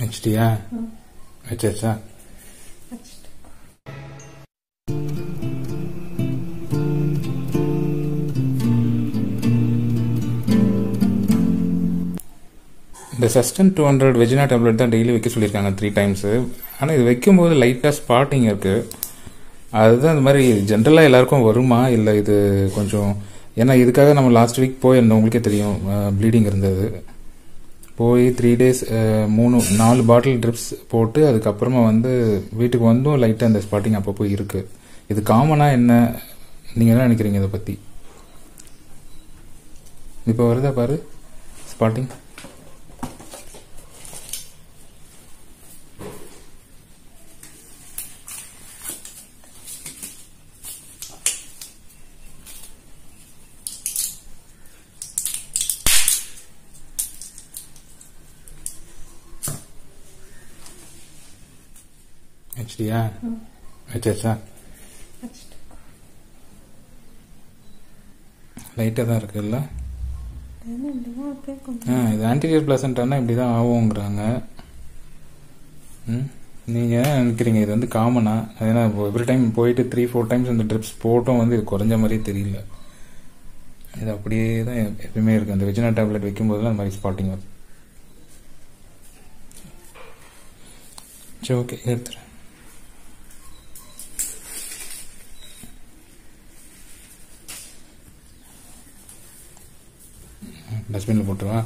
வச்சிட்டியா HDR இந்த Susten two hundred vaginal tablet தான் daily வைக்க சொல்லியிருக்காங்க த்ரீ டைம்ஸு ஆனால் இது வைக்கும்போது லைட்டாக ஸ்பாட்டிங் இருக்குது அதுதான் இந்த மாதிரி ஜென்ரலாக எல்லாருக்கும் வருமா? இல்லை இது கொஞ்சம் ஏன்னா இதுக்காக நம்ம லாஸ்ட் வீக் போயிருந்தோம். உங்களுக்கே தெரியும் ப்ளீடிங் இருந்தது. போய் த்ரீ டேஸ் மூணு நாலு பாட்டில் ட்ரிப்ஸ் போட்டு அதுக்கப்புறமா வந்து வீட்டுக்கு வந்தும் லைட்டாக அந்த ஸ்பாட்டிங் அப்பப்போ இருக்குது இது காமனாக என்ன? நீங்கள் என்ன நினைக்கிறீங்க இதை பற்றி இப்போ வருதா பாரு ஸ்பாட்டிங் வச்சிட்டியா வச்சாச்சா வச்சுட்டு லைட்டாக தான் இருக்குல்ல? ஆ இது ஆன்டீரியர் பிளசன்ட்டானா இப்படி தான் ஆகுங்கிறாங்க ம்? நீங்கள் என்ன நினைக்கிறீங்க? இது வந்து காமனா ஏன்னா எவ்ரி டைம் போயிட்டு த்ரீ ஃபோர் டைம்ஸ் அந்த ட்ரிப்ஸ் போட்டும் வந்து இது குறைஞ்ச மாதிரியே தெரியல. இது அப்படியே தான் எப்பயுமே இருக்குது அந்த வெஜினா டேப்லெட் வைக்கும்போதெல்லாம் அந்த மாதிரி ஸ்பாட்டிங் வருது. சரி ஓகே எடுத்துறேன். டஸ்ட்பினில் போட்டுருவா.